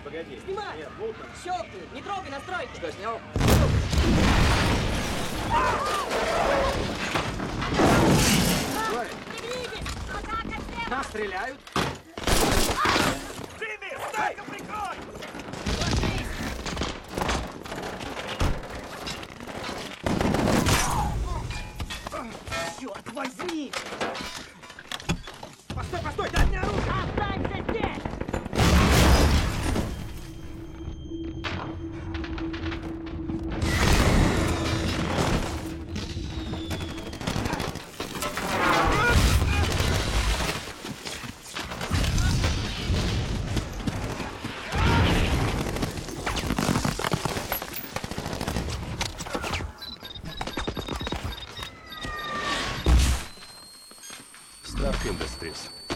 погоди. Снимай! Нет, Вулкан. Щелкни, не трогай настройки. Что, снял? Нас стреляют. Джимми, дай-ка прикрой! Черт возьми! Постой, постой, дай мне оружие! Crafting destreza.